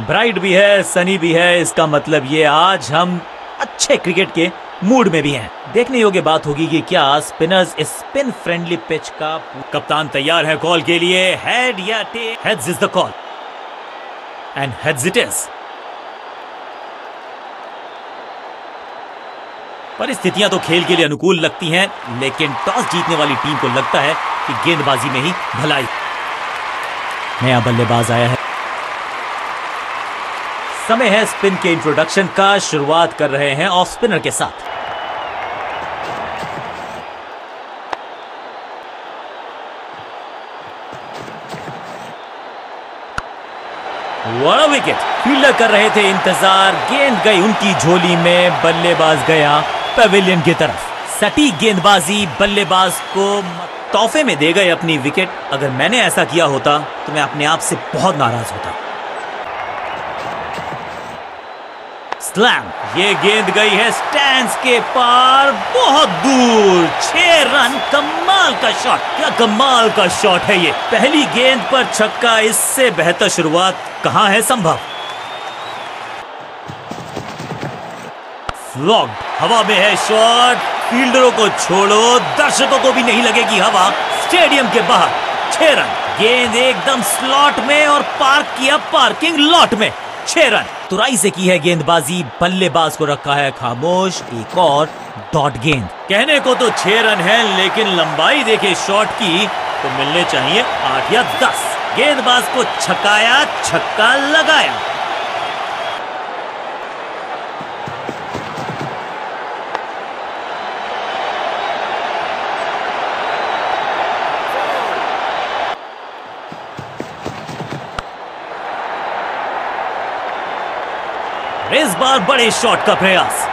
Bright भी है, सनी भी है, इसका मतलब ये आज हम अच्छे क्रिकेट के मूड में भी हैं। देखने योग्य बात होगी कि क्या स्पिनर्स स्पिन फ्रेंडली पिच का कप्तान तैयार है कॉल के लिए। हेड या heads is the call and heads it is परिस्थितियाँ तो खेल के लिए अनुकूल लगती हैं, लेकिन टॉस जीतने वाली टीम को लगता है कि गेंदबाजी में ही भलाई। नया बल्लेबाज आया है। समय है स्पिन के इंट्रोडक्शन का, शुरुआत कर रहे हैं ऑफ़ स्पिनर के साथ। विकेट फील्डर कर रहे थे इंतज़ार, गेंद गई उनकी झोली में, बल्लेबाज गया पवेलियन की तरफ़। सटी गेंदबाजी, बल्लेबाज को तोहफे में दे गए अपनी विकेट अगर मैंने ऐसा किया होता तो मैं अपने आप से बहुत नाराज़ होता। स्लैम। ये गेंद गई है स्टैंड के पार। बहुत दूर। छह रन। कमाल का शॉट क्या कमाल का शॉट है ये। पहली गेंद पर छक्का। इससे बेहतर शुरुआत कहाँ है संभव? फ्लॉग्ड हवा में है शॉट फील्डरों को छोड़ो। दर्शकों को भी नहीं लगेगी हवा। स्टेडियम के बाहर। छह रन। गेंद एकदम स्लॉट में और पार्क किया पार्किंग लॉट में। छह रन। तुराई से की है गेंदबाजी, बल्लेबाज को रखा है खामोश, एक और, डॉट गेंद। कहने को तो छह रन है, लेकिन लंबाई देखे शॉट की तो मिलने चाहिए आठ या दस। गेंदबाज को छकाया, छक्का लगाया। इस बार बड़े शॉट का प्रयास।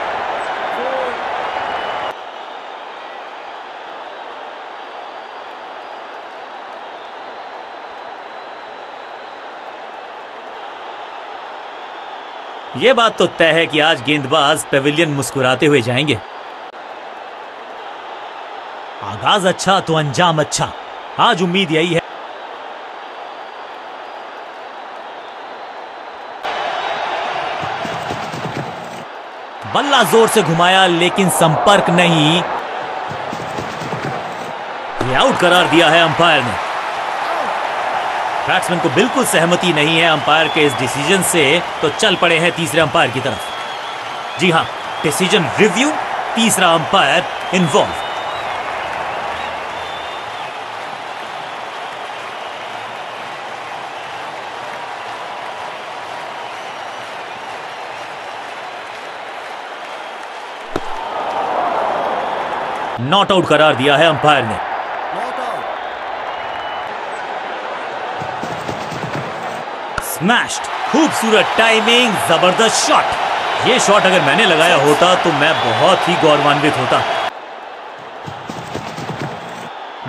यह बात तो तय है कि आज गेंदबाज पेविलियन मुस्कुराते हुए जाएँगे। आगाज़ अच्छा तो अंजाम अच्छा। आज उम्मीद यही है बल्ला ज़ोर से घुमाया, लेकिन संपर्क नहीं। ये आउट करार दिया है अंपायर ने। बैट्समैन को बिल्कुल सहमति नहीं है अंपायर के इस डिसीज़न से तो चल पड़े हैं तीसरे अंपायर की तरफ़। जी हाँ डिसीज़न रिव्यू तीसरा अंपायर इन्वॉल्व नॉट आउट करार दिया है अंपायर ने। स्मैश्ड खूबसूरत टाइमिंग ज़बरदस्त शॉट ये शॉट अगर मैंने लगाया होता तो मैं बहुत ही गौरवान्वित होता।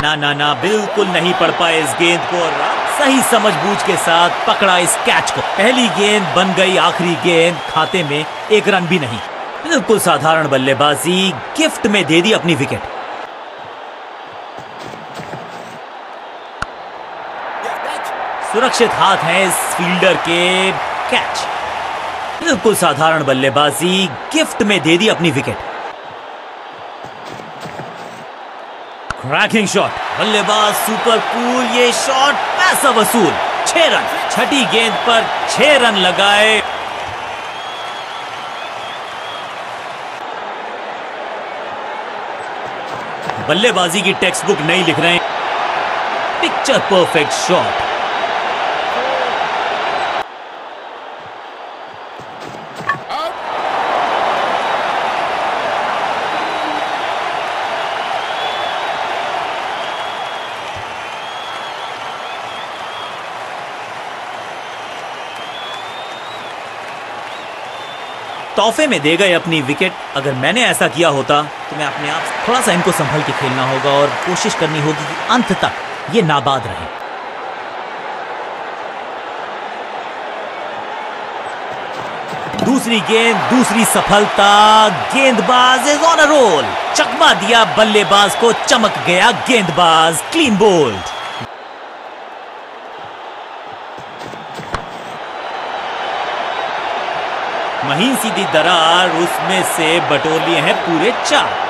ना ना ना बिल्कुल नहीं पढ़ पाए इस गेंद को और सही समझ बूझ के साथ पकड़ा इस कैच को। पहली गेंद बन गई आखिरी गेंद खाते में एक रन भी नहीं। बिल्कुल साधारण बल्लेबाजी, गिफ्ट में दे दी अपनी विकेट। सुरक्षित हाथ है इस फील्डर के, कैच। बिल्कुल साधारण बल्लेबाजी, गिफ्ट में दे दी अपनी विकेट। क्रैकिंग शॉट बल्लेबाज सुपर कूल ये शॉट पैसा वसूल। छह रन। छठी गेंद पर छह रन लगाए बल्लेबाजी की टेक्स्ट बुक नहीं लिख रहे हैं। पिक्चर परफेक्ट शॉट तोहफे में दे गए अपनी विकेट अगर मैंने ऐसा किया होता तो मैं अपने आप थोड़ा सा इनको संभल के खेलना होगा और कोशिश करनी होगी कि अंत तक ये नाबाद रहे। दूसरी गेंद, दूसरी सफलता, गेंदबाज इज़ ऑन अ रोल चकमा दिया बल्लेबाज को, चमक गया गेंदबाज क्लीन बोल्ड महीन सीधी दरार उसमें से बटोर लिए हैं पूरे चार।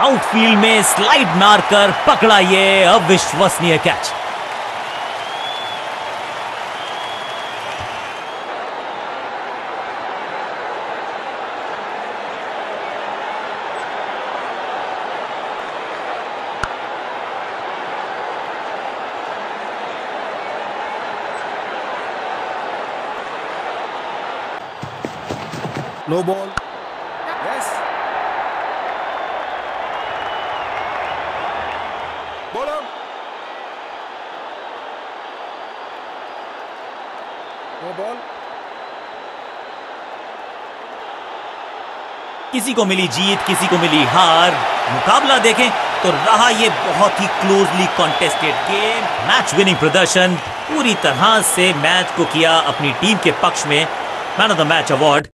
आउटफील्ड में स्लाइड मारकर पकड़ा ये अविश्वसनीय catch No ball. Yes. Up. No ball. किसी को मिली जीत किसी को मिली हार मुकाबला देखें तो रहा ये बहुत ही closely contested game match winning प्रदर्शन पूरी तरह से मैच को किया अपनी टीम के पक्ष में man of the match award